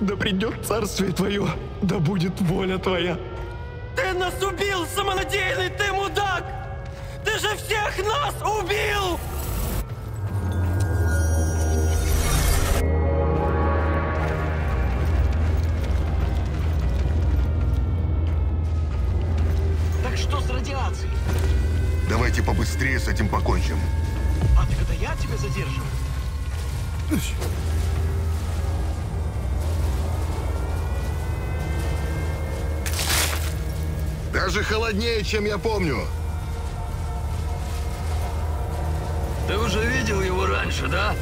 Да придет царствие твое, да будет воля твоя. Ты нас убил, самонадеянный ты мудак! Ты же всех нас убил! Так что с радиацией? Давайте побыстрее с этим покончим. А так это я тебя задерживаю? Даже холоднее, чем я помню. Ты уже видел его раньше, да?